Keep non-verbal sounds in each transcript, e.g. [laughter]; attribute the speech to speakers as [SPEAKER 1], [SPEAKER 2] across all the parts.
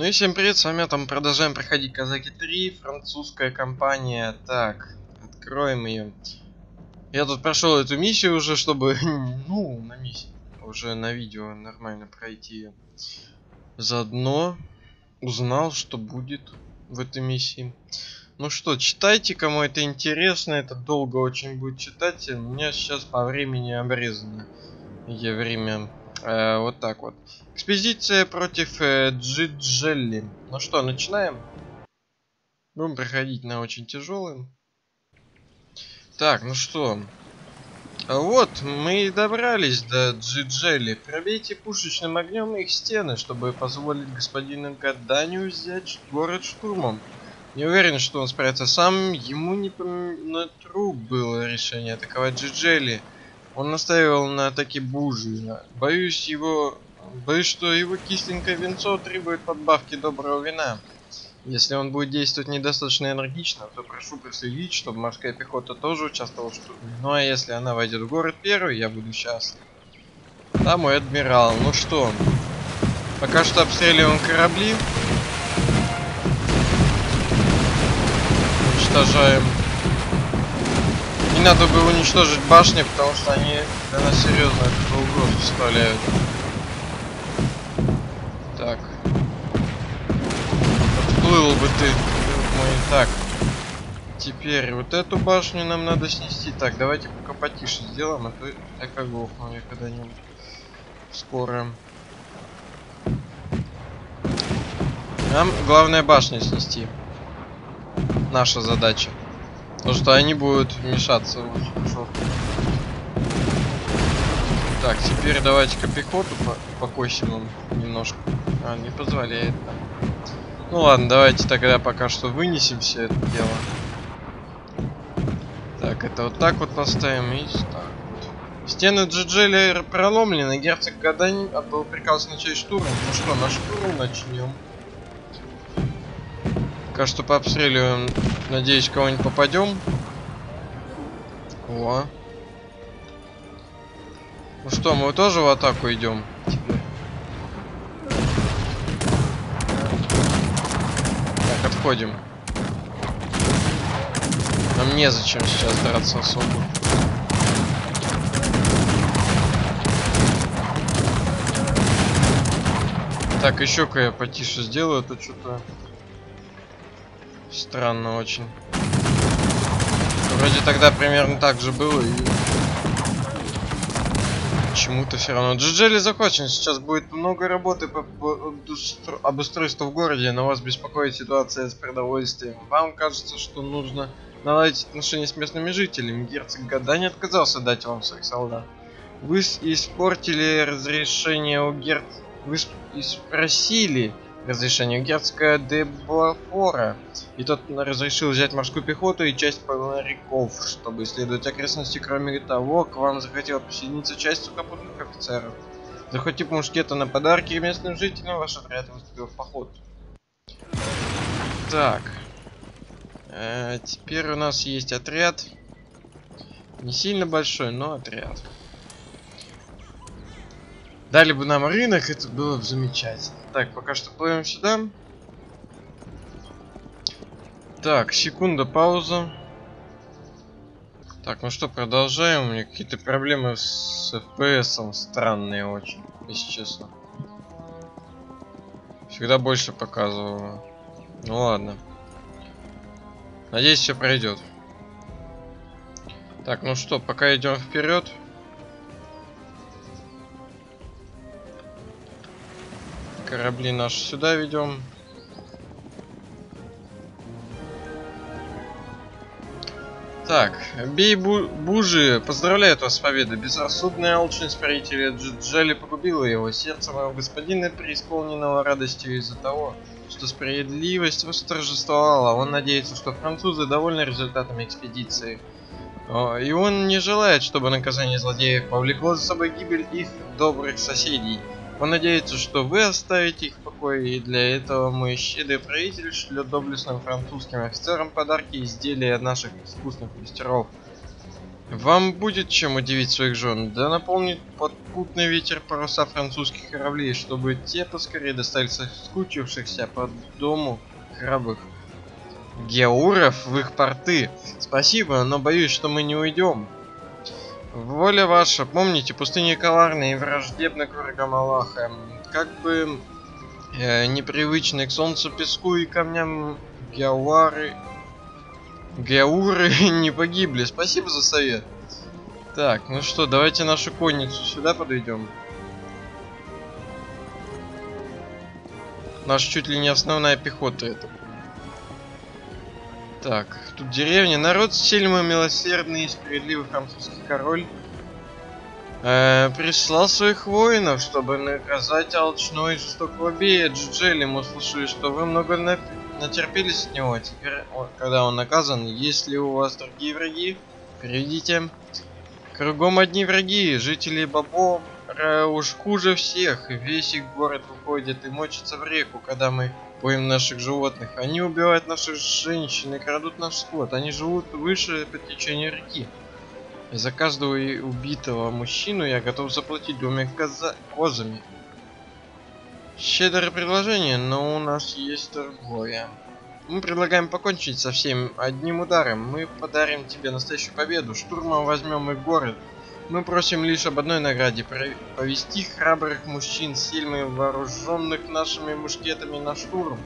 [SPEAKER 1] Ну и всем привет, с вами там продолжаем проходить Казаки 3, французская компания. Так, откроем ее. Я тут прошел эту миссию уже, чтобы, [laughs] ну, на миссии, уже на видео нормально пройти. Заодно узнал, что будет в этой миссии. Ну что, читайте, кому это интересно, это долго очень будет читать. У меня сейчас по времени обрезано. Я время э, вот так вот. Экспедиция против э, Джиджелли. Ну что, начинаем? Будем проходить на очень тяжелым. Так, ну что. Вот, мы и добрались до Джиджелли. Пробейте пушечным огнем их стены, чтобы позволить господину Гаданию взять город штурмом. Не уверен, что он справится сам. Ему не по натру было решение атаковать Джиджелли. Он настаивал на атаке Бужи. Боюсь его Боюсь, что его кисленькое венцо требует подбавки доброго вина. Если он будет действовать недостаточно энергично, то прошу проследить, чтобы морская пехота тоже участвовала в штурме. Ну а если она войдет в город первый, я буду счастлив. Да, мой адмирал. Ну что, пока что обстреливаем корабли. Уничтожаем. Не надо бы уничтожить башни, потому что они для серьезно эту угрозу составляют. Так. Отплыл бы ты, мой. Так. Теперь вот эту башню нам надо снести. Так, давайте пока потише сделаем, а то я как глохну я когда-нибудь. Скоро. Нам главное башню снести. Наша задача. Потому что они будут мешаться очень жестко. Так, теперь давайте-ка пехоту по покосим им немножко. А, не позволяет. Ну ладно, давайте тогда пока что вынесем все это дело. Так, это вот так вот поставим и так вот. Стены Джиджели проломлены, герцог Гадань отдал приказ начать штурм. Ну что, на штурм начнем. Пока что пообстреливаем. Надеюсь, кого-нибудь попадем. О. Ну что, мы тоже в атаку идем теперь. отходим. Нам незачем сейчас драться особо. Так, еще-ка я потише сделаю, это что-то странно очень. Вроде тогда примерно так же было и почему-то все равно. Джиджели закончен. Сейчас будет много работы по, по обустройству в городе, но вас беспокоит ситуация с продовольствием. Вам кажется, что нужно наладить отношения с местными жителями. Герцог Года не отказался дать вам своих солдат. Вы испортили разрешение у герц... Вы спросили разрешение у герцога де Буафора. И тот разрешил взять морскую пехоту и часть моряков, чтобы исследовать окрестности. Кроме того, к вам захотела присоединиться часть сухопутных офицеров. Захватив мушкеты на подарки местным жителям, ваш отряд выступил в поход. Так. Э, теперь у нас есть отряд. Не сильно большой, но отряд. Дали бы нам рынок, это было бы замечательно. Так, пока что плывем сюда. Так, секунда, пауза. Так, ну что, продолжаем. У меня какие-то проблемы с FPS странные очень, если честно. Всегда больше показываю. Ну ладно. Надеюсь, все пройдет. Так, ну что, пока идем вперед. Корабли наши сюда ведем. Так, бей бу Бужи, поздравляю вас с победой. Безрассудная алчность правителя Джиджали погубила его. Сердце моего господина преисполненного радостью из-за того, что справедливость восторжествовала. Он надеется, что французы довольны результатами экспедиции. И он не желает, чтобы наказание злодеев повлекло за собой гибель их добрых соседей. Он надеется, что вы оставите их в покое, и для этого мой щедрый правитель шлет доблестным французским офицерам подарки и изделия наших искусных мастеров. Вам будет чем удивить своих жен, да наполнит подпутный ветер паруса французских кораблей, чтобы те поскорее достали скучившихся по дому храбрых геуров в их порты. Спасибо, но боюсь, что мы не уйдем. Воля ваша, помните, пустыня коварная и враждебна к врагам Аллаха. Как бы э, непривычны к солнцу, песку и камням геуары Геуры [laughs] не погибли. Спасибо за совет. Так, ну что, давайте нашу конницу сюда подойдем. Наша чуть ли не основная пехота это. Так, тут деревня. Народ Сельма милосердный и справедливый французский король э, прислал своих воинов, чтобы наказать алчного и жестокого бея Джиджели. Мы слышали, что вы много на натерпелись от него. Теперь, когда он наказан, есть ли у вас другие враги? Перейдите. Кругом одни враги. Жители Бабо уж хуже всех. Весь их город выходит и мочится в реку, когда мы поим наших животных. Они убивают наших женщин и крадут наш скот. Они живут выше по течению реки. И за каждого убитого мужчину я готов заплатить двумя коза козами. Щедрое предложение, но у нас есть другое. Мы предлагаем покончить со всем одним ударом. Мы подарим тебе настоящую победу. Штурмом возьмем их город. Мы просим лишь об одной награде. Повести храбрых мужчин сильно вооруженных нашими мушкетами на штурм.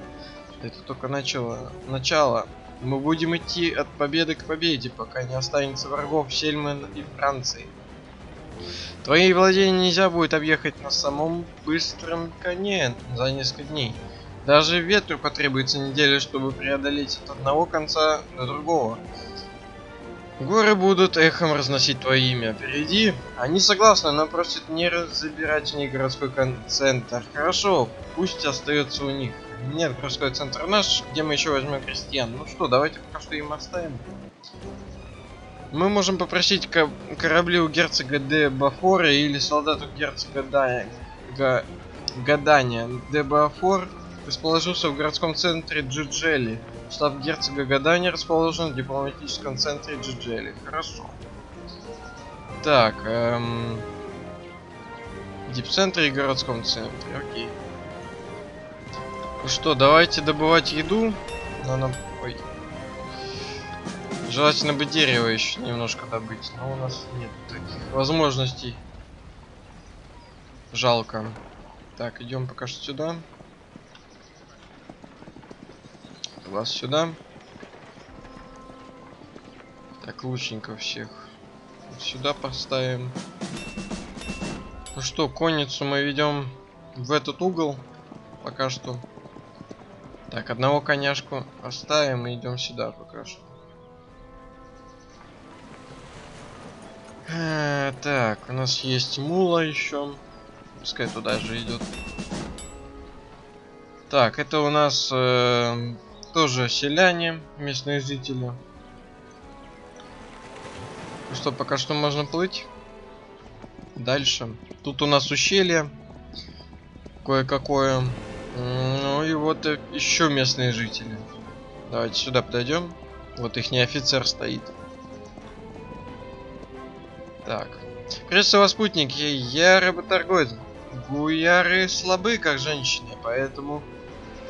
[SPEAKER 1] Это только начало. Начало. Мы будем идти от победы к победе, пока не останется врагов Сельман и Франции. Твои владения нельзя будет объехать на самом быстром коне за несколько дней. Даже ветру потребуется неделя, чтобы преодолеть от одного конца до другого. Горы будут эхом разносить твое имя. Впереди они согласны, но просят не забирать у них городской центр. Хорошо, пусть остается у них. Нет, городской центр наш, где мы еще возьмем крестьян. Ну что, давайте пока что им оставим. Мы можем попросить корабли у герцога де Бафора или солдату герцога Дая, Га, Гадания. Де Бафор расположился в городском центре Джиджели. Штаб герцога Гадания расположен в дипломатическом центре Джиджели. Хорошо. Так, эм... В дипцентре и городском центре, окей. Ну что, давайте добывать еду. Надо... Ой. Желательно бы дерево еще немножко добыть, но у нас нет таких возможностей. Жалко. Так, идем пока что сюда. Вас сюда. Так, лучников всех сюда поставим. Ну что, конницу мы ведем в этот угол пока что. Так, одного коняшку оставим и идем сюда пока что. Э, так, у нас есть мула еще. Пускай туда же идет. Так, это у нас э, тоже селяне, местные жители. Что, пока что можно плыть. Дальше. Тут у нас ущелье. Кое-какое. Ну и вот еще местные жители. Давайте сюда подойдем. Вот их офицер стоит. Так. Приветствую вас, спутники. Я работорговец. Гуяры слабы, как женщины, поэтому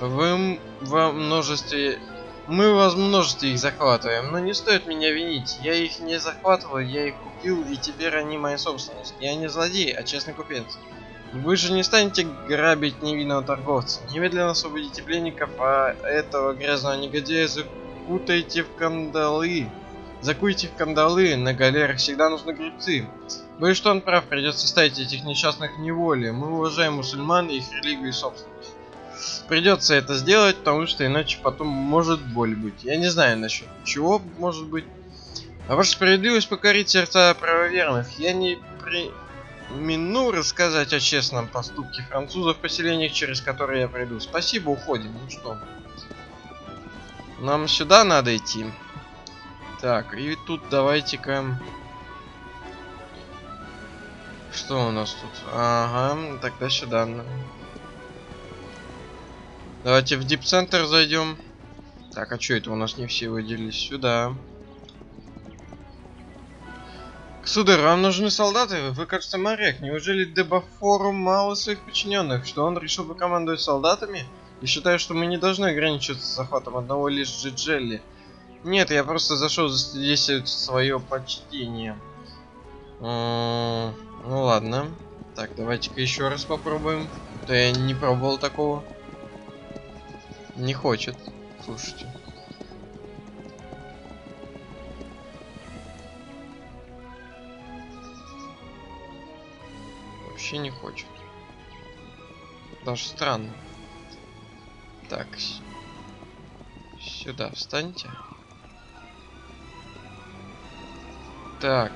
[SPEAKER 1] вы во множестве... Мы во множестве их захватываем, но не стоит меня винить. Я их не захватывал, я их купил, и теперь они моя собственность. Я не злодей, а честный купец. Вы же не станете грабить невинного торговца. Немедленно освободите пленников, а этого грязного негодяя закутайте в кандалы. Закуйте в кандалы, на галерах всегда нужны гребцы. Боюсь, что он прав, придется ставить этих несчастных в неволе. Мы уважаем мусульман и их религию и собственность. Придется это сделать, потому что иначе потом может боль быть. Я не знаю насчет чего может быть. А ваша справедливость покорит сердца правоверных. Я не примену рассказать о честном поступке французов в поселениях, через которые я приду. Спасибо, уходим. Ну что? Нам сюда надо идти. Так, и тут давайте-ка... Что у нас тут? Ага, тогда сюда. Давайте в дип-центр зайдем. Так, а что это у нас не все выделились? Сюда. Сударь, вам нужны солдаты? Вы, кажется, моряк. Неужели Дебафору мало своих подчиненных, что он решил бы командовать солдатами? И считаю, что мы не должны ограничиваться захватом одного лишь Джиджелли. Нет, я просто зашел здесь свое почтение. ну ладно. Так, давайте-ка еще раз попробуем. То я не пробовал такого. Не хочет. Слушайте. Вообще не хочет. Даже странно. Так. Сюда встаньте. Так.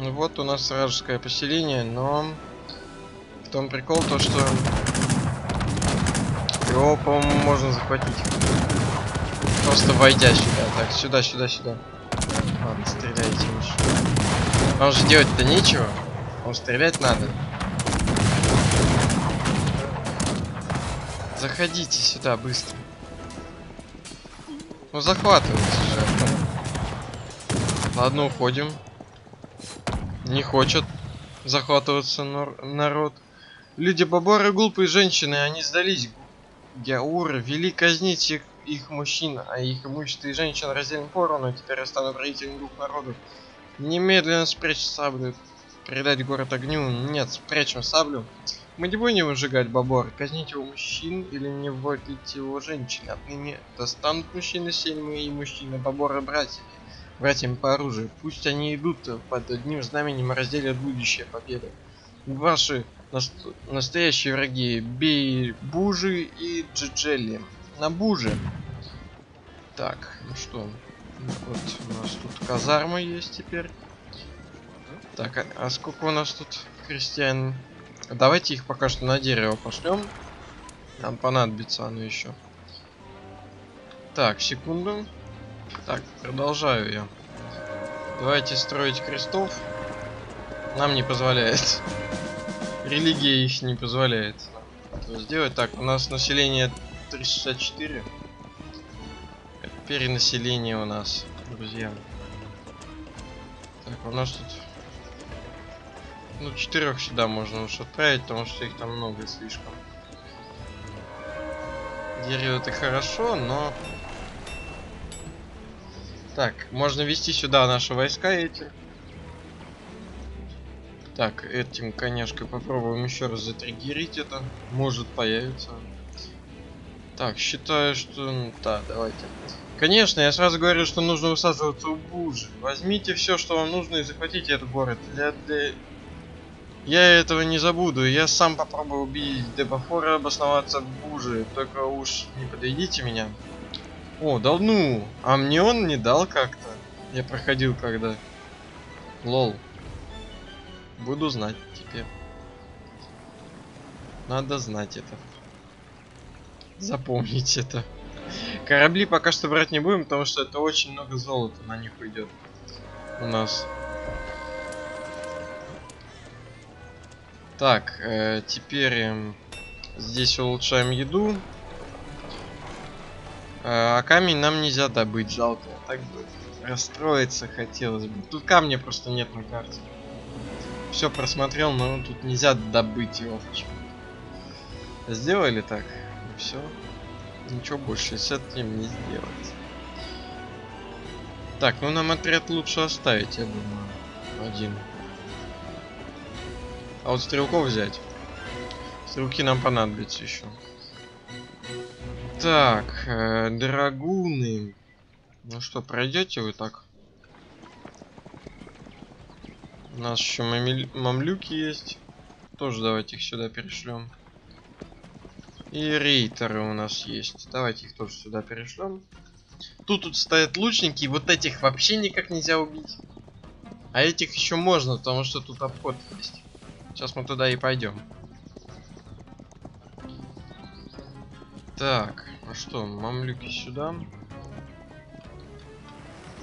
[SPEAKER 1] Ну вот у нас вражеское поселение, но... В том прикол то, что... Его, по-моему, можно захватить. Просто войдя сюда. Так, сюда, сюда, сюда. Ладно, стреляйте лучше. Вам же делать-то нечего. Вам стрелять надо. Заходите сюда быстро. Ну захватывайте же. Ладно, уходим. Не хочет захватываться народ. Люди Баборы глупые женщины, они сдались. Геаур вели казнить их, их мужчин, а их имущество и женщин разделим поровну, теперь я стану правителем двух народов. Немедленно спрячь саблю. Передать город огню. Нет, спрячем саблю. Мы не будем выжигать бобор, казнить его мужчин или не вводить его женщин. Отныне достанут мужчины сельмы и мужчины бобора братьями. Братьям по оружию. Пусть они идут под одним знаменем разделят будущее победы. Ваши наст настоящие враги Бей Бужи и Джиджели. На Буже. Так, ну что. Вот у нас тут казарма есть теперь. Так, а, а сколько у нас тут крестьян? Давайте их пока что на дерево пошлем. Нам понадобится оно еще. Так, секунду. Так, продолжаю я. Давайте строить крестов. Нам не позволяет. Религия их не позволяет сделать. Так, у нас население 364. перенаселение у нас, друзья. Так, у нас тут ну, четырех сюда можно уж отправить, потому что их там много слишком. Дерево это хорошо, но... Так, можно вести сюда наши войска эти. Так, этим, конечно, попробуем еще раз затриггерить это. Может появиться. Так, считаю, что... Да, давайте. Конечно, я сразу говорю, что нужно высаживаться у Бужи. Возьмите все, что вам нужно, и захватите этот город. Для, для, я этого не забуду. Я сам попробую убить Дебафора, обосноваться в Буже. Только уж не подведите меня. О, дал ну. А мне он не дал как-то. Я проходил когда. Лол. Буду знать теперь. Надо знать это. Запомнить это. Корабли пока что брать не будем, потому что это очень много золота на них уйдет. У нас. Так, э, теперь э, здесь улучшаем еду. Э, а камень нам нельзя добыть, жалко. Так бы расстроиться хотелось бы. Тут камня просто нет на карте. Все просмотрел, но тут нельзя добыть его. Сделали так, все. Ничего больше с этим не сделать. Так, ну нам отряд лучше оставить, я думаю. Один. А вот стрелков взять. Стрелки нам понадобятся еще. Так, э, драгуны. Ну что, пройдете вы так? У нас еще мамлюки есть. Тоже давайте их сюда перешлем. И рейтеры у нас есть. Давайте их тоже сюда перешлем. Тут тут стоят лучники, вот этих вообще никак нельзя убить. А этих еще можно, потому что тут обход есть. Сейчас мы туда и пойдем. Так, ну что, мамлюки сюда.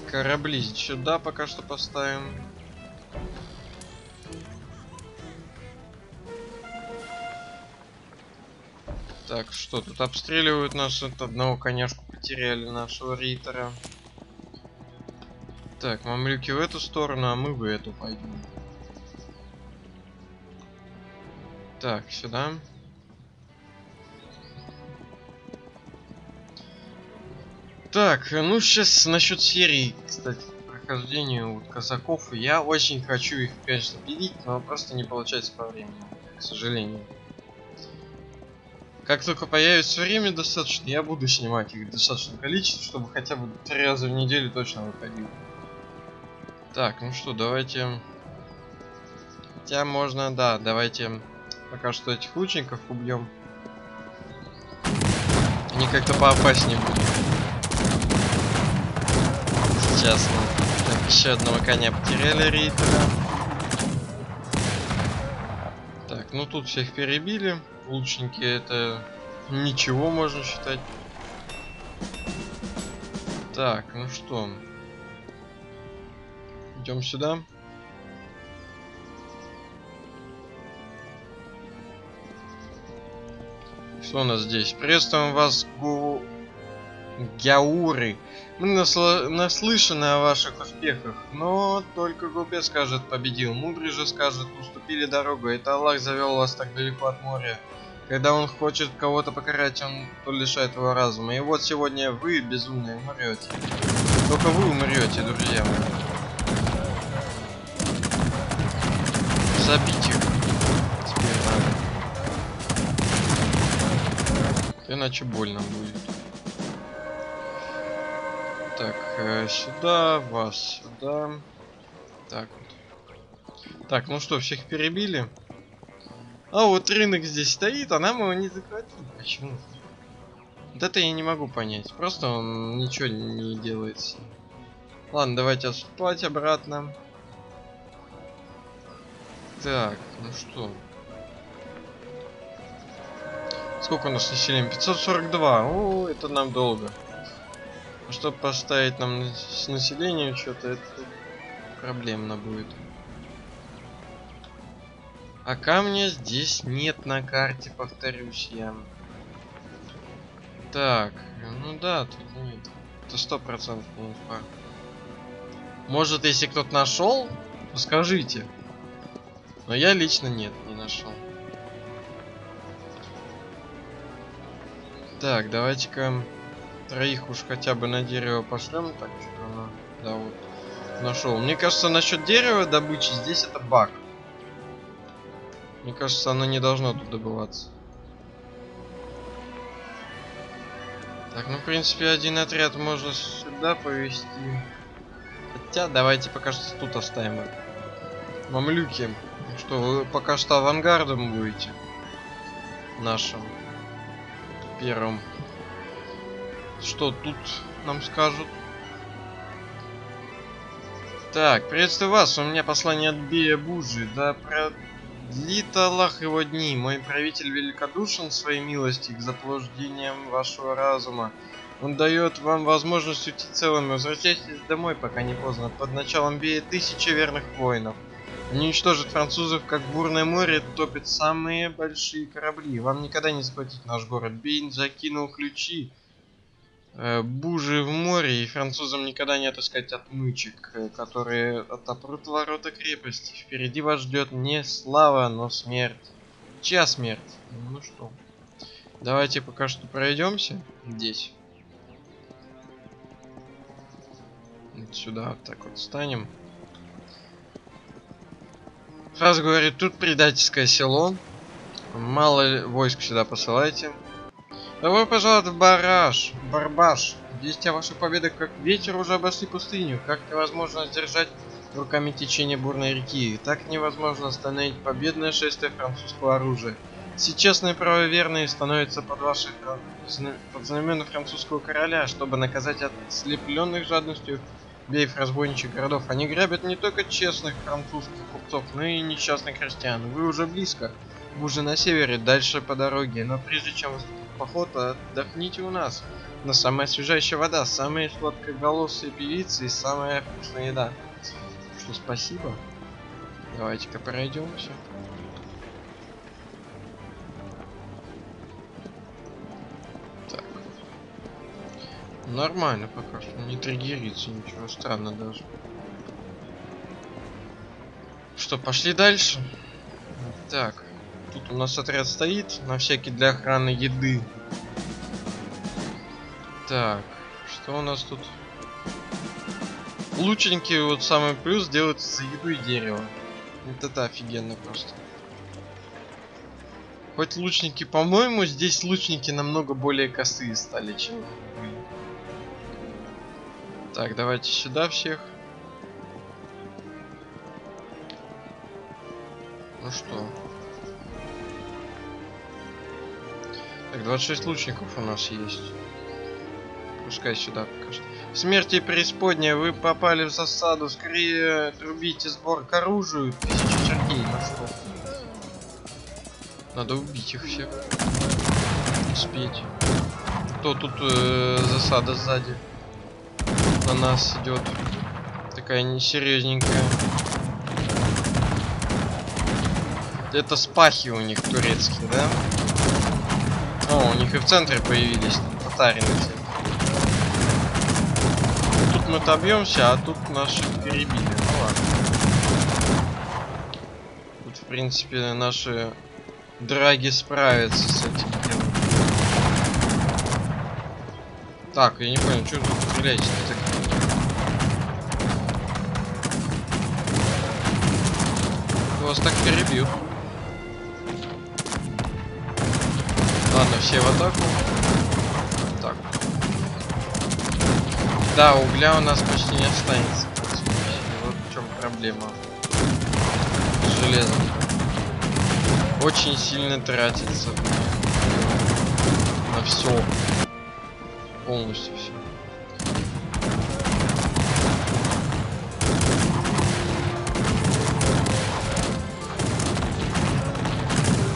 [SPEAKER 1] Корабли сюда пока что поставим. Так, что тут обстреливают нас? от одного коняшку потеряли нашего рейтера. Так, мамлюки в эту сторону, а мы в эту пойдем. Так, сюда. Так, ну сейчас насчет серии, кстати, прохождению вот казаков. Я очень хочу их, конечно, пилить, но просто не получается по времени, к сожалению. Как только появится время достаточно, я буду снимать их достаточное количество, чтобы хотя бы три раза в неделю точно выходил. Так, ну что, давайте... Хотя можно, да, давайте пока что этих лучников убьем. Они как-то поопаснее будут. Сейчас мы так, еще одного коня потеряли рейтера. Так, ну тут всех перебили. Лучники это ничего можно считать. Так, ну что. Идем сюда. Что у нас здесь? Приветствуем вас, Гу... Гяуры. Мы насла... наслышаны о ваших успехах, но только глупец скажет победил, мудрый же скажет уступили дорогу. Это Аллах завел вас так далеко от моря. Когда он хочет кого-то покарать, он лишает его разума. И вот сегодня вы, безумные, умрете. Только вы умрете, друзья мои. Забить их. Теперь надо. Иначе больно будет. Так, э, сюда, вас сюда. Так вот. Так, ну что, всех перебили? А вот рынок здесь стоит, а нам его не захватить. Почему? Вот это я не могу понять. Просто он ничего не делает. Ладно, давайте отступать обратно. Так, ну что. Сколько у нас населения? 542. О, это нам долго. А чтобы поставить нам с населением что-то, это проблемно будет. А камня здесь нет на карте, повторюсь я. Так, ну да, тут нет. Это сто процентов. Может, если кто-то нашел, то скажите. Но я лично нет, не нашел. Так, давайте-ка троих уж хотя бы на дерево пошлем. Так, что она... Да, вот. Нашел. Мне кажется, насчет дерева добычи здесь это баг. Мне кажется, оно не должно тут добываться. Так, ну, в принципе, один отряд можно сюда повести. Хотя, давайте пока что тут оставим их. Мамлюки. Что, вы пока что авангардом будете? Нашим. Первым. Что тут нам скажут? Так, приветствую вас. У меня послание от Бия Бужи. Да про Длит Аллах его дни, мой правитель великодушен своей милости к заблуждениям вашего разума. Он дает вам возможность уйти целым. Возвращайтесь домой, пока не поздно. Под началом Бея тысячи верных воинов. Они уничтожат французов, как бурное море топит самые большие корабли. Вам никогда не схватить наш город. Бейн закинул ключи бужи в море, и французам никогда не отыскать отмычек, э, которые отопрут ворота крепости. Впереди вас ждет не слава, но смерть. Чья смерть? Ну что, давайте пока что пройдемся здесь. Сюда вот так вот встанем. Раз говорит, тут предательское село. Мало войск сюда посылайте. Добро пожаловать в Бараш, Барбаш. Вести о вашей победе, как ветер уже обошли пустыню. Как невозможно сдержать руками течение бурной реки. Так невозможно остановить победное шествие французского оружия. Все честные правоверные становятся под ваших под знамена французского короля, чтобы наказать ослепленных жадностью беев разбойничьих городов. Они грабят не только честных французских купцов, но и несчастных крестьян. Вы уже близко. Вы уже на севере, дальше по дороге. Но прежде чем поход, отдохните у нас. На самая освежающая вода, самые сладкоголосые певицы и самая вкусная еда. Что, спасибо. Давайте-ка пройдемся. Так. Нормально пока что, не триггерится, ничего странно даже. Что, пошли дальше? Так тут у нас отряд стоит, на всякий для охраны еды. Так, что у нас тут? Лучники, вот самый плюс, делают за еду и дерево. Вот это офигенно просто. Хоть лучники, по-моему, здесь лучники намного более косые стали, чем. Так, давайте сюда всех. Ну что? Так, 26 лучников у нас есть. Пускай сюда пока. Смерти преисподняя, вы попали в засаду. Скорее трубите сбор к оружию. Тысяча чертей, на что? Надо убить их всех. Успеть. Кто тут э, засада сзади? На нас идет. Такая несерьезненькая. Это спахи у них турецкие, да? О, у них и в центре появились татарины. Тут мы отобьемся, а тут наши перебили. Ну ладно. Тут, в принципе, наши драги справятся с этим. Так, я не понял, что вы стреляете так? Вас так перебьют. Ладно, все в атаку. Так. Да, угля у нас почти не останется. Вот в чем проблема. С железом. Очень сильно тратится. На все. Полностью все.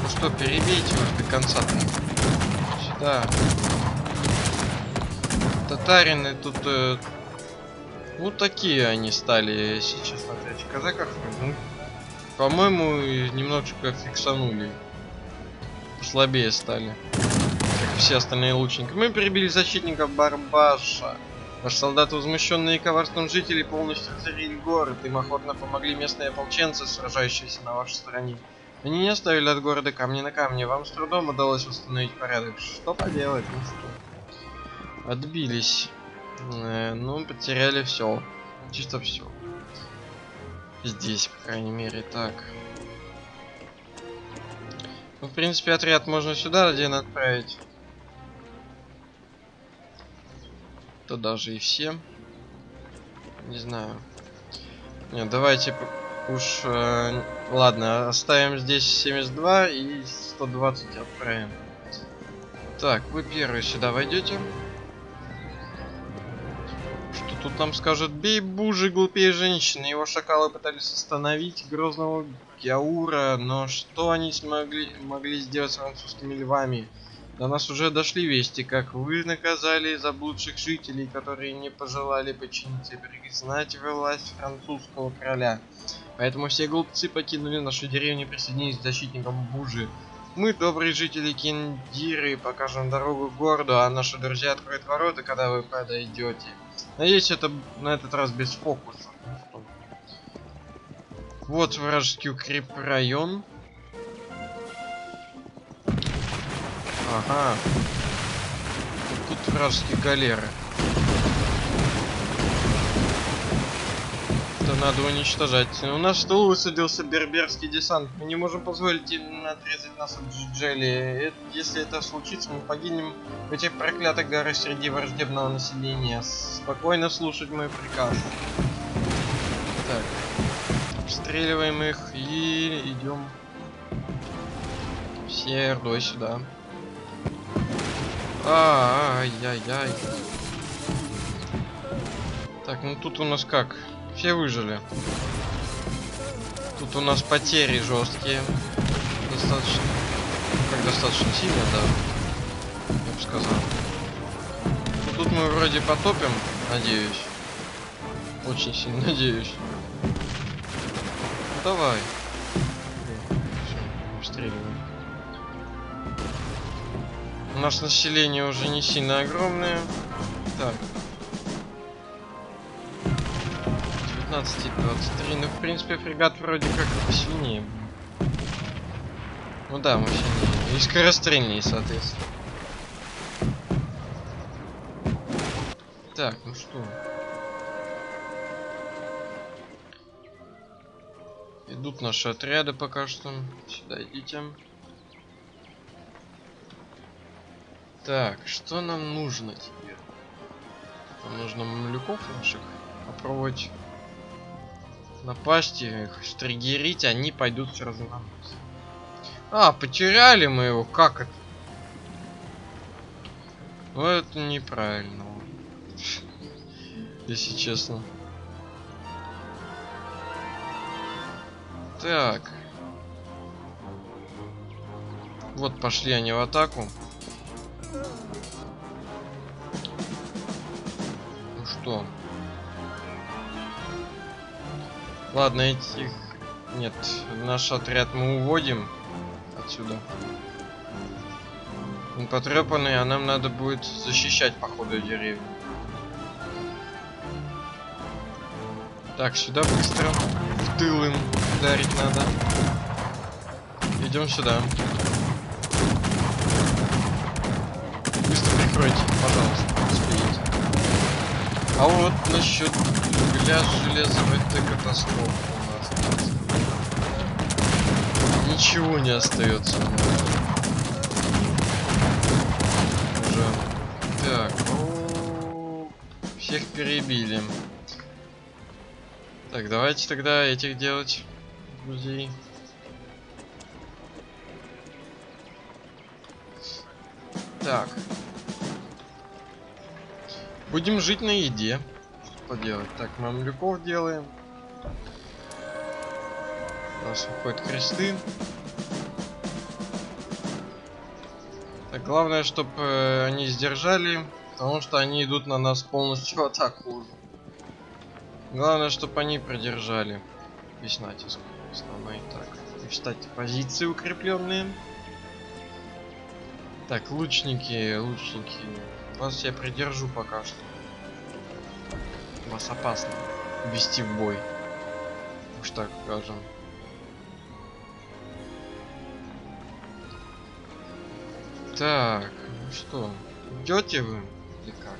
[SPEAKER 1] Ну что, перебейте уже до конца. -то да. Татарины тут... Э, ну, такие они стали сейчас смотреть. Казаков, ну, по-моему, немножечко фиксанули. Слабее стали. Как все остальные лучники. Мы перебили защитников Барбаша. Наши солдаты, возмущенные коварством жителей, полностью разорили город. Им охотно помогли местные ополченцы, сражающиеся на вашей стороне. Они не оставили от города камни на камне. Вам с трудом удалось установить порядок. Что поделать? Ну что? Отбились. Э, ну, потеряли все. Чисто все. Здесь, по крайней мере, так. Ну, в принципе, отряд можно сюда один отправить. То даже и все. Не знаю. Нет, давайте Уж, э, ладно, оставим здесь 72 и 120 отправим. Так, вы первые сюда войдете. Что тут нам скажет? Бей бужи, глупее женщины. Его шакалы пытались остановить грозного Гяура, но что они смогли могли сделать с французскими львами? До нас уже дошли вести, как вы наказали заблудших жителей, которые не пожелали подчиниться и признать власть французского короля. Поэтому все глупцы покинули нашу деревню и присоединились к защитникам Бужи. Мы, добрые жители Кендиры, покажем дорогу городу, а наши друзья откроют ворота, когда вы подойдете. Надеюсь, это на этот раз без фокуса. Вот вражеский укрепрайон. Ага. Тут вражеские галеры. Это надо уничтожать. У нас что высадился берберский десант. Мы не можем позволить им отрезать нас от Джиджели. Если это случится, мы погибнем в этих проклятых горах среди враждебного населения. Спокойно слушать мой приказ. Так. Обстреливаем их и идем все ордой сюда. Ай-яй-яй. Так, ну тут у нас как? Все выжили. Тут у нас потери жесткие. Достаточно. Как достаточно сильно, да. Я бы сказал. Ну, тут мы вроде потопим, надеюсь. Очень сильно [laughs] надеюсь. Давай. Все, обстреливаем. У нас население уже не сильно огромное. Так, 19 и 23. Ну, в принципе, фрегат вроде как посильнее. был. Ну да, мы сильнее. И скорострельнее, соответственно. Так, ну что? Идут наши отряды пока что. Сюда идите. Так, что нам нужно теперь? Нам нужно мамлюков наших попробовать напасть их, стригерить, они пойдут сразу на нас. А, потеряли мы его, как это? Ну это неправильно. Если честно. Так. Вот пошли они в атаку. Ну что? Ладно, этих... Нет, наш отряд мы уводим отсюда. Он потрепанный, а нам надо будет защищать, походу, деревья. Так, сюда быстро. В тыл им ударить надо. Идем сюда. Быстро прикройте, пожалуйста. А вот насчет угля железом это катастрофа у нас. Ничего не остается. Уже. Так, о, всех перебили. Так, давайте тогда этих делать друзей. Так. Будем жить на еде. Что поделать? Так, мамлюков делаем. У нас выходят кресты. Так, главное, чтобы э, они сдержали, потому что они идут на нас полностью [laughs] атаку. Главное, чтобы они продержали весь натиск. Основной так. И, кстати, позиции укрепленные. Так, лучники, лучники. Вас я придержу пока что. Вас опасно вести в бой. Уж так скажем. Так, ну что, идете вы или как?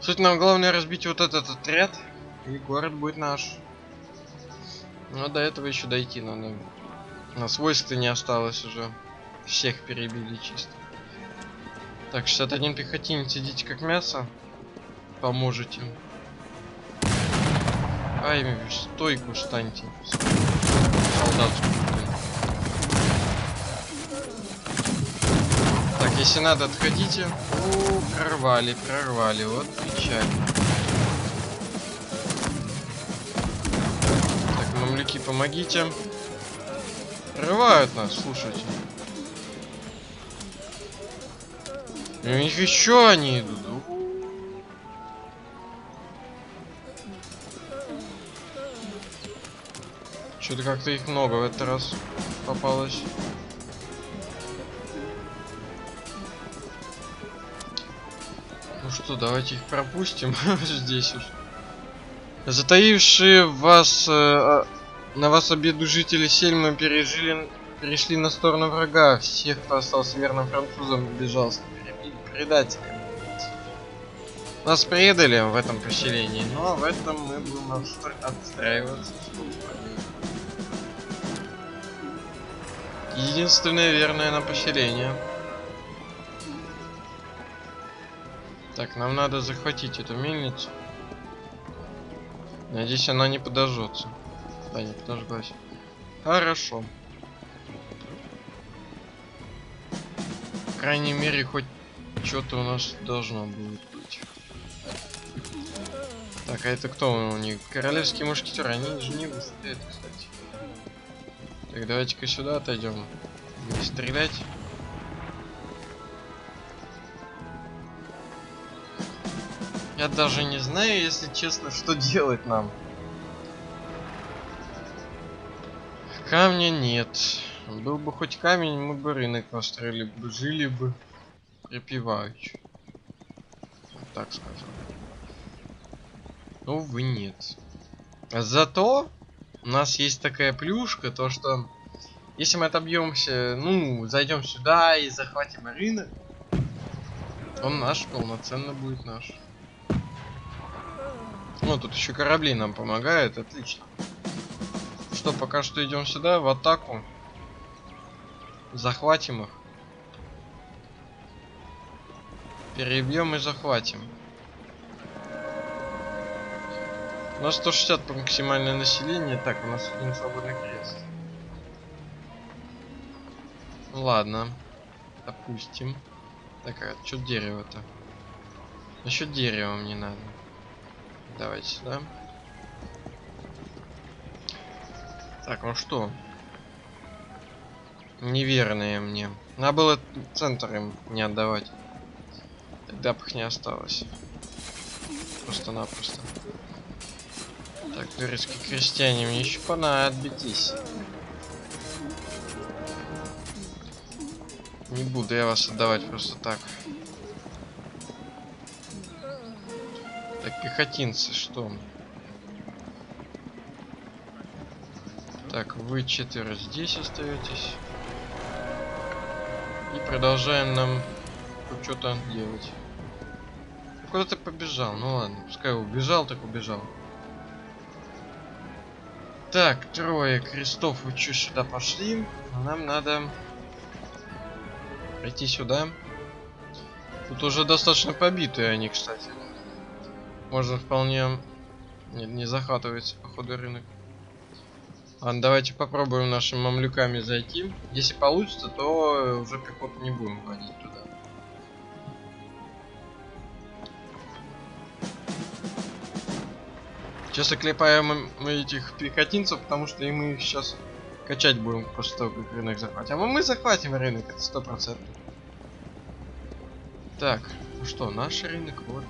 [SPEAKER 1] Суть нам главное разбить вот этот отряд, и город будет наш. Но до этого еще дойти надо. У нас не осталось уже. Всех перебили чисто. Так, 61 пехотинец, идите как мясо. Поможете. Ай, стойку станьте. Солдатскую. Так, если надо, отходите. О, прорвали, прорвали. Вот печально. Так, мамляки, помогите. Прорывают нас, слушайте. У них еще они идут. Что-то как-то их много в этот раз попалось. Ну что, давайте их пропустим [laughs] здесь уж. Затаившие вас э, а, на вас обеду жители Сельмы пережили, перешли на сторону врага. Всех, кто остался верным французам, безжалостно предатели. Нас предали в этом поселении, но в этом мы будем отстраиваться. Единственное верное на поселение. Так, нам надо захватить эту мельницу. Надеюсь, она не подожжется. Да, не подожглась. Хорошо. По крайней мере, хоть что-то у нас должно будет быть. Так, а это кто у них? Королевский мушкетер, они же не выставляют, кстати. Так, давайте-ка сюда отойдем. Не стрелять. Я даже не знаю, если честно, что делать нам. Камня нет. Был бы хоть камень, мы бы рынок построили бы, жили бы Вот так скажем. Увы, нет. Зато у нас есть такая плюшка, то что если мы отобьемся, ну, зайдем сюда и захватим рынок, он наш, полноценно будет наш. Ну, тут еще корабли нам помогают, отлично. Что, пока что идем сюда, в атаку. Захватим их. Перебьем и захватим. У нас 160 по максимальное население. Так, у нас один свободный крест. Ладно. Допустим. Так, а что дерево-то? Насчет дерева мне надо. Давайте сюда. Так, ну что? Неверные мне. Надо было центр им не отдавать. Тогда бы их не осталось. Просто-напросто. Так, турецкие крестьяне, мне еще понадобитесь. Не буду я вас отдавать просто так. Так, пехотинцы, что? Так, вы четверо здесь остаетесь. И продолжаем нам что-то делать. Куда ты побежал? Ну ладно, пускай убежал, так убежал. Так, трое крестов, вы что сюда пошли? Нам надо пройти сюда. Тут уже достаточно побитые они, кстати. Можно вполне не, не захватывать, походу, рынок. Ладно, давайте попробуем нашими мамлюками зайти. Если получится, то уже пехоту не будем вводить туда. Сейчас оклепаем этих пехотинцев, потому что и мы их сейчас качать будем после того, как рынок захватим. А мы захватим рынок, это сто процентов. Так, ну что, наш рынок, вот.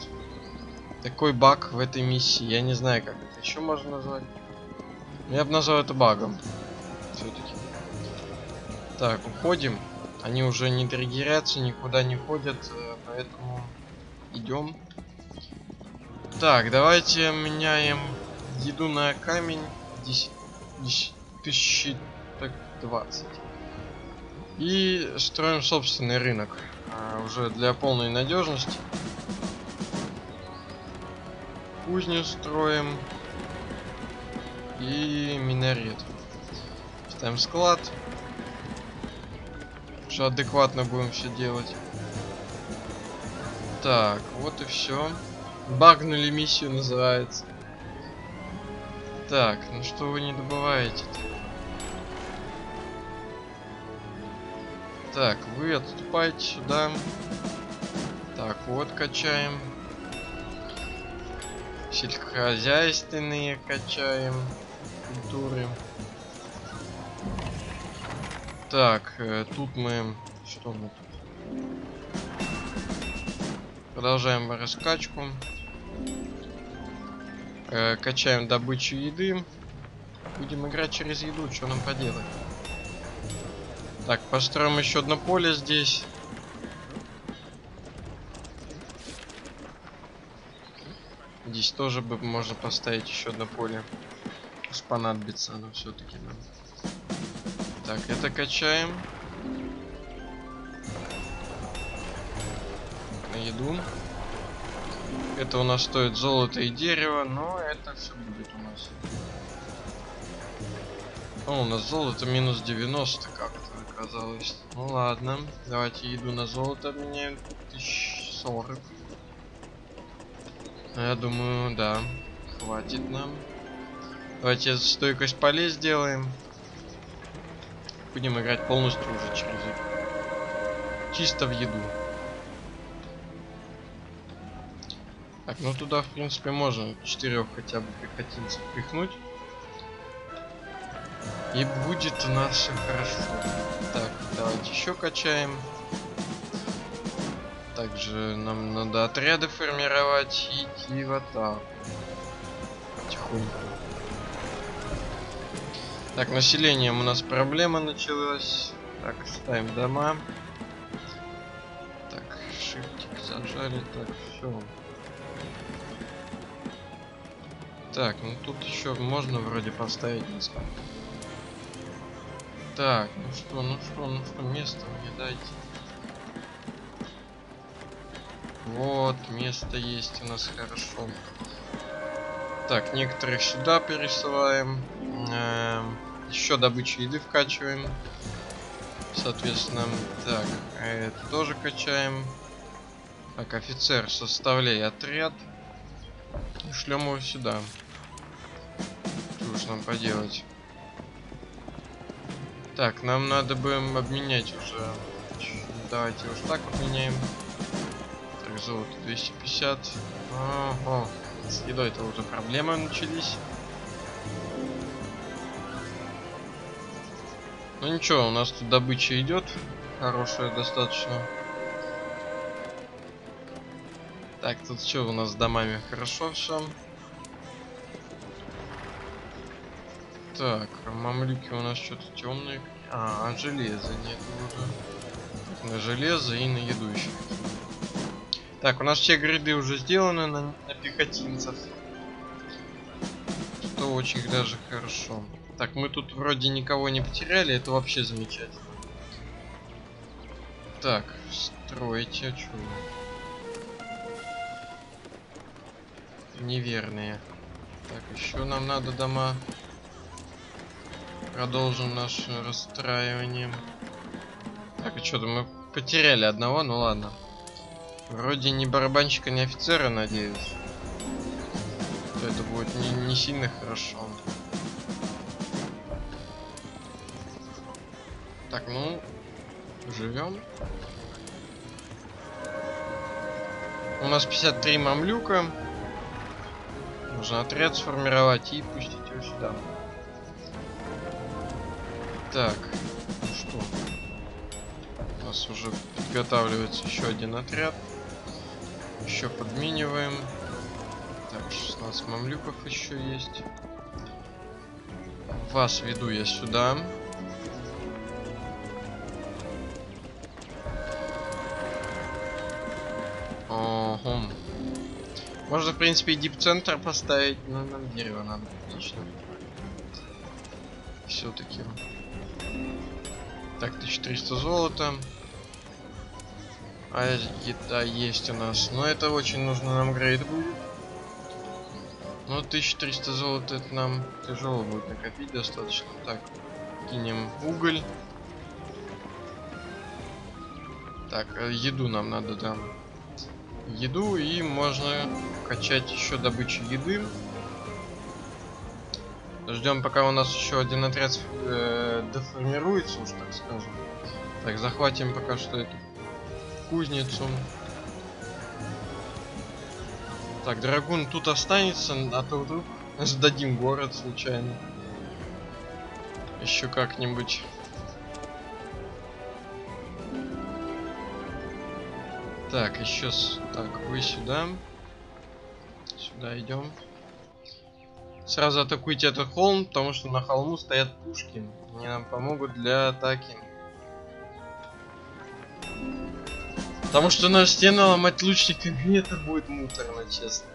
[SPEAKER 1] Такой баг в этой миссии. Я не знаю, как это еще можно назвать. Я бы назвал это багом. Все-таки. Так, уходим. Они уже не триггерятся, никуда не ходят, э, поэтому идем. Так, давайте меняем еду на камень 10, 10 тысяч так 20. И строим собственный рынок. А, уже для полной надежности. Кузню строим. И минарет. Ставим склад. Что адекватно будем все делать. Так, вот и все. Багнули миссию называется. Так, ну что вы не добываете -то? Так, вы отступайте сюда. Так, вот качаем. Сельскохозяйственные качаем. Культуры. Так, э, тут мы... Что мы тут? Продолжаем раскачку. Э, качаем добычу еды. Будем играть через еду, что нам поделать. Так, построим еще одно поле здесь. Здесь тоже бы можно поставить еще одно поле. Понадобится оно все-таки нам. Так, это качаем. На еду. Это у нас стоит золото и дерево, но это все будет у нас. О, у нас золото минус 90 как-то оказалось. Ну ладно, давайте еду на золото обменяем. 1040. Я думаю, да, хватит нам. Давайте стойкость полей сделаем. Будем играть полностью уже через. Чисто в еду. Так, ну туда, в принципе, можно четырех хотя бы пехотинцев пихнуть. И будет у нас все хорошо. Так, давайте еще качаем. Также нам надо отряды формировать и идти в атаку. Потихоньку. Так, населением у нас проблема началась. Так, ставим дома. Так, шифтик зажали. Так, все. Так, ну тут еще можно вроде поставить несколько. Так, ну что, ну что, ну что, место мне дайте. Вот, место есть у нас хорошо. Так, некоторых сюда пересылаем. Эм, еще добычу еды вкачиваем. Соответственно, так, это тоже качаем. Так, офицер, составляй отряд. И шлем его сюда. Что нам поделать. Так, нам надо бы обменять уже. Давайте уж так обменяем. Так, золото 250. Ого. С едой-то уже проблемы начались. Ну ничего, у нас тут добыча идет. Хорошая достаточно. Так, тут что у нас с домами? Хорошо все. Так, мамлюки у нас что-то темные. А, а железо нет уже. На железо и на еду еще. Так, у нас все гриды уже сделаны на, на пехотинцев. Что очень даже хорошо. Так, мы тут вроде никого не потеряли, это вообще замечательно. Так, стройте, а чё Неверные. Так, еще нам надо дома. Продолжим наше расстраивание. Так, и что-то мы потеряли одного, ну ладно. Вроде ни барабанщика, ни офицера, надеюсь. То это будет не, не сильно хорошо. Так, ну, живем. У нас 53 мамлюка. Нужно отряд сформировать и пустить его сюда. Так, ну что? У нас уже подготавливается еще один отряд. Еще подмениваем. Так, 16 мамлюков еще есть. Вас веду я сюда. Ого. Можно, в принципе, и дип-центр поставить, но нам дерево надо отлично. Все-таки. Так, 1300 золота. А еда есть у нас. Но это очень нужно нам грейд будет. Но 1300 золота это нам тяжело будет накопить достаточно. Так, кинем уголь. Так, э, еду нам надо там. Еду и можно качать еще добычу еды. Ждем, пока у нас еще один отряд э, деформируется, уж так скажем. Так, захватим пока что эту кузницу. Так, драгун тут останется, а то вдруг сдадим город случайно. Еще как-нибудь. Так, еще с... Так, вы сюда. Сюда идем. Сразу атакуйте этот холм, потому что на холму стоят пушки. Они нам помогут для атаки. Потому что на стену ломать лучниками это будет муторно, честно.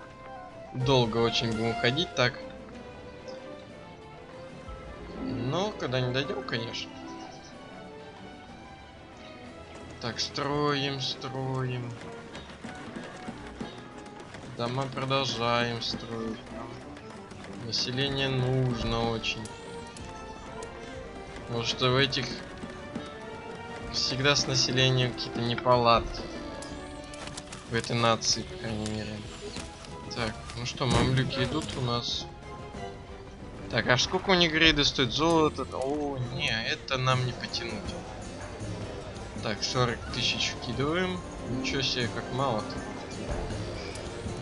[SPEAKER 1] Долго очень будем ходить так. Но когда не дойдем, конечно. Так, строим, строим. Дома продолжаем строить. Население нужно очень. Может что в этих всегда с населением какие-то неполадки. В этой нации, по крайней мере. Так, ну что, мамлюки идут у нас. Так, а сколько у них грейды стоит? Золото? О, не, это нам не потянуть. Так, 40 тысяч вкидываем. Ничего себе, как мало-то.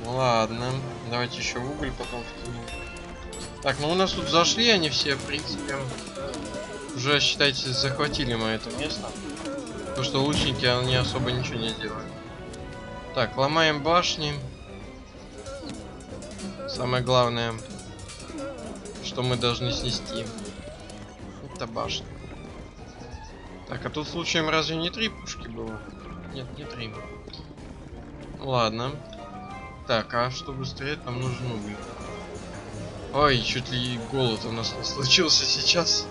[SPEAKER 1] Ладно, давайте еще уголь потом вкинем. Так, ну у нас тут зашли они все, в принципе. Уже, считайте, захватили мы это место. Потому что лучники, они особо ничего не делают. Так, ломаем башни. Самое главное, что мы должны снести. Это башня. Так, а тут случаем разве не три пушки было? Нет, не три. Ладно. Так, а чтобы стрелять, нам нужен уголь. Ой, чуть ли голод у нас [laughs] случился сейчас.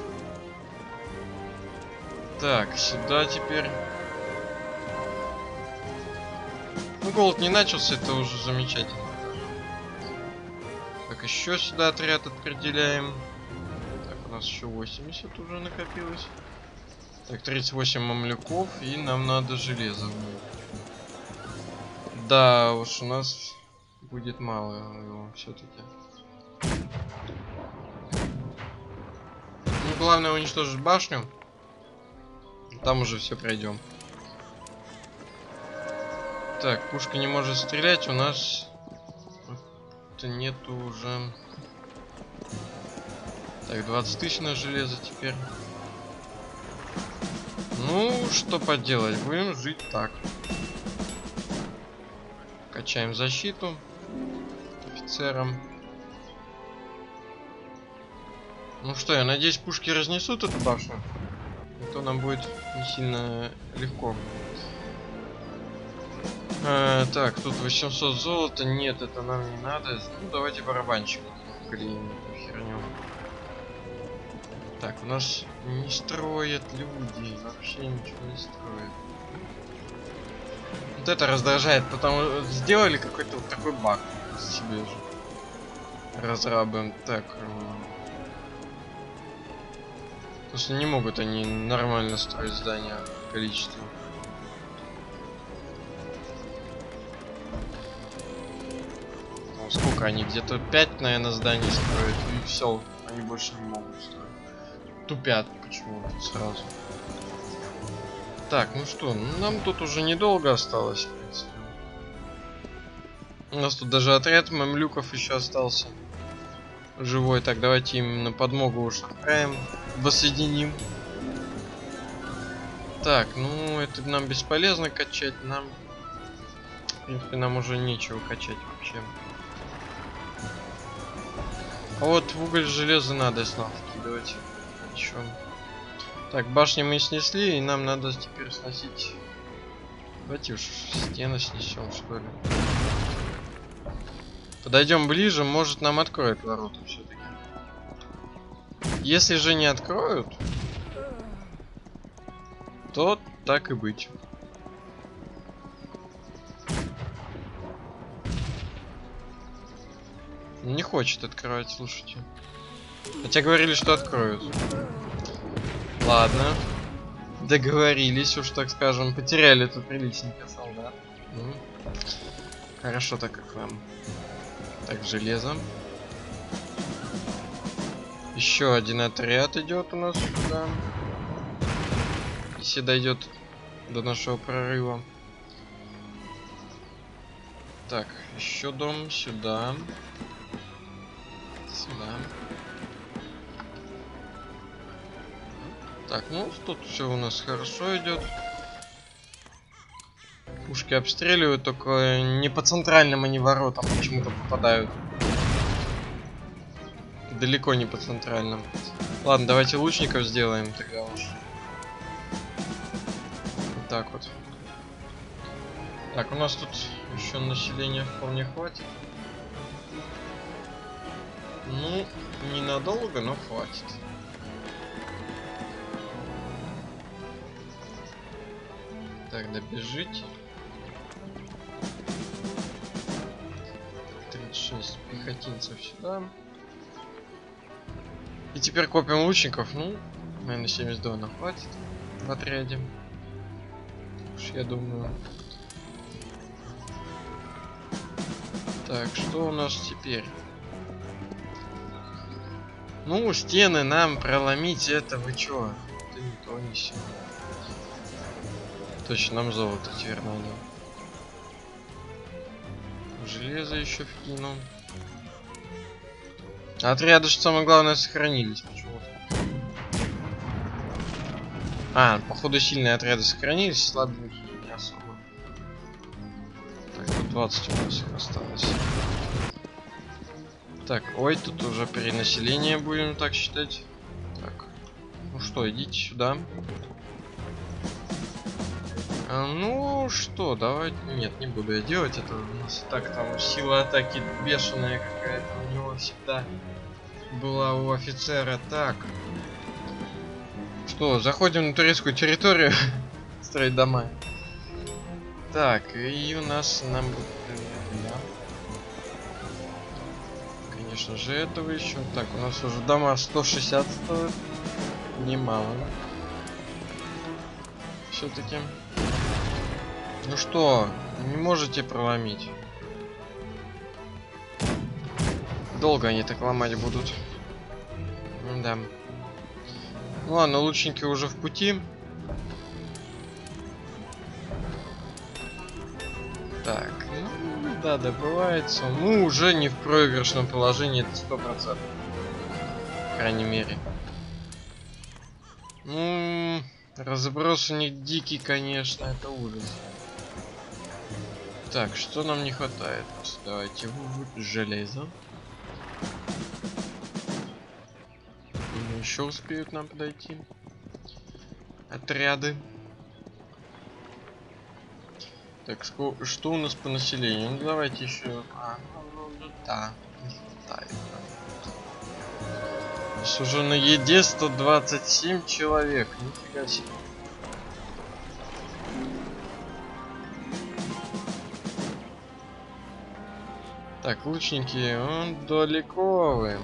[SPEAKER 1] Так, сюда теперь. Ну, голод не начался, это уже замечательно. Так, еще сюда отряд определяем. Так, у нас еще 80 уже накопилось. Так, 38 мамлюков, и нам надо железо. Да, уж у нас будет мало его все-таки. Ну, главное уничтожить башню. Там уже все пройдем. Так, пушка не может стрелять, у нас нету уже. Так, 20 тысяч на железо теперь. Ну, что поделать, будем жить так. Качаем защиту офицерам. Ну что, я надеюсь, пушки разнесут эту башню. А то нам будет не сильно легко. А, так, тут 800 золота. Нет, это нам не надо. Ну, давайте барабанчик клеим эту херню. Так, у нас не строят люди. Вообще ничего не строят. Вот это раздражает, потому сделали какой-то вот такой баг себе же. Разрабы. Так. Просто не могут они нормально строить здания количество. Ну, сколько они? Где-то 5, наверное, зданий строят. И все. Они больше не могут строить. Тупят почему-то сразу. Так, ну что, ну, нам тут уже недолго осталось, в принципе. У нас тут даже отряд мамлюков еще остался. Живой. Так, давайте им на подмогу уж отправим. Воссоединим. Так, ну это нам бесполезно качать. Нам, в принципе, нам уже нечего качать вообще. А вот уголь железо надо снова вкидывать. Еще. Так, башни мы снесли, и нам надо теперь сносить. Давайте уж стены снесем, что ли. Подойдем ближе, может нам откроют ворота все-таки. Если же не откроют, то так и быть. Не хочет открывать, слушайте. Хотя говорили, что откроют. Ладно. Договорились, уж так скажем. Потеряли тут приличненько солдат. Ну, хорошо так как вам. Так, железо. Еще один отряд идет у нас сюда. Если дойдет до нашего прорыва. Так, еще дом сюда. Сюда. Так, ну тут все у нас хорошо идет. Пушки обстреливают, только не по центральным они воротам почему-то попадают. Далеко не по центральным. Ладно, давайте лучников сделаем тогда уж. Вот так вот. Так, у нас тут еще населения вполне хватит. Ну, ненадолго, но хватит. Так, добежите. 36 пехотинцев сюда. И теперь копим лучников. Ну, наверное, 72 нам хватит в отряде. Уж я думаю. Так, что у нас теперь? Ну, стены нам проломить, это вы чё? Не то, не все. Точно, нам золото теперь надо. Железо еще вкину. Отряды, что самое главное, сохранились почему-то. А, походу сильные отряды сохранились, слабенькие не особо. Так, тут 20 у нас их осталось. Так, ой, тут уже перенаселение будем так считать. Так, ну что, идите сюда. А, ну что, давайте... Нет, не буду я делать это. У нас так там сила атаки бешеная какая-то у него всегда. Была у офицера. Так. Что, заходим на турецкую территорию. [laughs] Строить дома. Так, и у нас нам... Конечно же, этого еще. Так, у нас уже дома 160 стоят. Немало. Все-таки. Ну что, не можете проломить? Долго они так ломать будут. Да. Ну ладно, лучники уже в пути. Так, ну, да, добывается. Ну, уже не в проигрышном положении, это сто процентов. Крайней мере. Ну, разброс у них дикий, конечно, это ужас. Так, что нам не хватает? Давайте железо. Еще успеют нам подойти. Отряды. Так, что у нас по населению? Ну давайте еще. А, ну, ну, да, не. Да. уже на еде 127 человек. Нифига себе. Так, лучники, он далеко вы.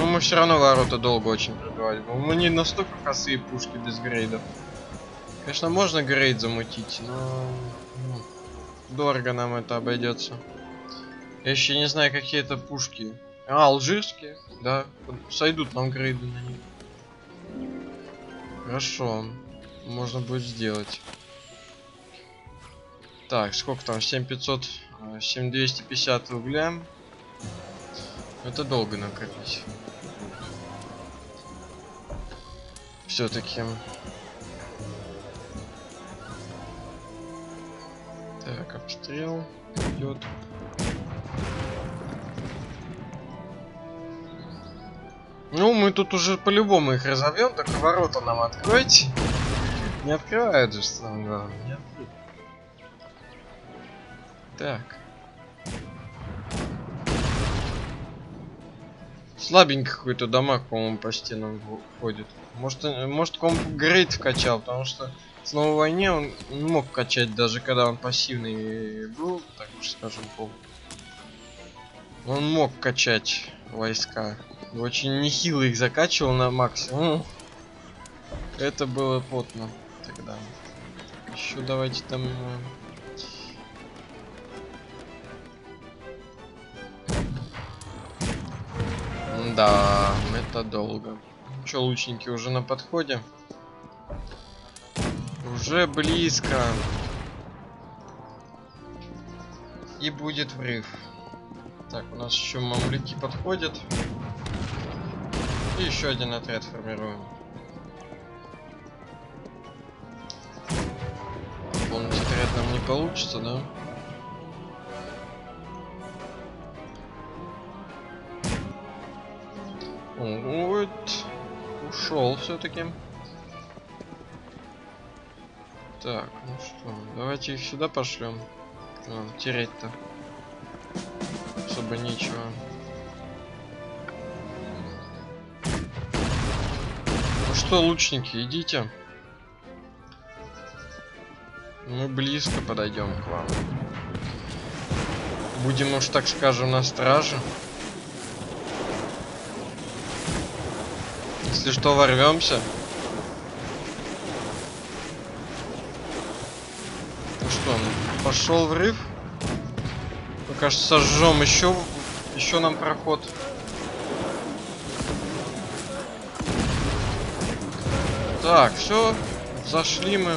[SPEAKER 1] Но мы все равно ворота долго очень пробивать. Мы не настолько косые пушки без грейдов. Конечно, можно грейд замутить, но ну, дорого нам это обойдется. Я еще не знаю, какие это пушки. А, алжирские, да. Сойдут нам грейды на них. Хорошо. Можно будет сделать. Так, сколько там? 7500, 7250 угля. Это долго накопить. Все-таки. Так, обстрел идет. Ну, мы тут уже по-любому их разовьем, только ворота нам откройте. Не открывают же, самое главное. Так. Слабенький какой-то дамаг, по-моему, по стенам ходит. Может, э, может комп грейд вкачал, потому что с новой войне он мог качать, даже когда он пассивный был, так уж скажем, пол. Он мог качать войска. Очень нехило их закачивал на максимум. Это было плотно тогда. Еще давайте там Да, это долго. Че, лучники уже на подходе? Уже близко. И будет врыв. Так, у нас еще мамлюки подходят. И еще один отряд формируем. Полный отряд нам не получится, да? Вот. Ушел все-таки. Так, ну что, давайте их сюда пошлем. А, терять-то. Особо нечего. Ну что, лучники, идите. Мы близко подойдем к вам. Будем уж так скажем на страже. Если что, ворвемся. Ну что, пошел врыв. Пока что сожжем еще, еще нам проход. Так, все, зашли мы.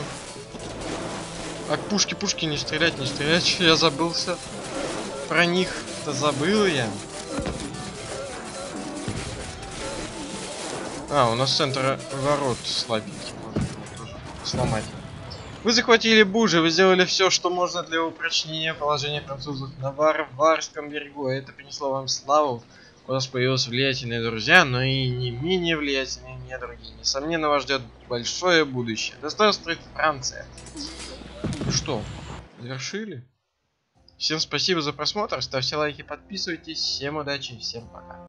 [SPEAKER 1] А пушки, пушки, не стрелять, не стрелять, [laughs] я забылся. Про них-то забыл я. А, у нас центр ворот слабенький, можно тоже сломать. Вы захватили Бужи, вы сделали все, что можно для упрочнения положения французов на Варварском берегу. Это принесло вам славу. У вас появились влиятельные друзья, но и не менее влиятельные недруги. Несомненно, вас ждет большое будущее. Достоинствует Франция. Ну что, завершили? Всем спасибо за просмотр, ставьте лайки, подписывайтесь. Всем удачи, всем пока.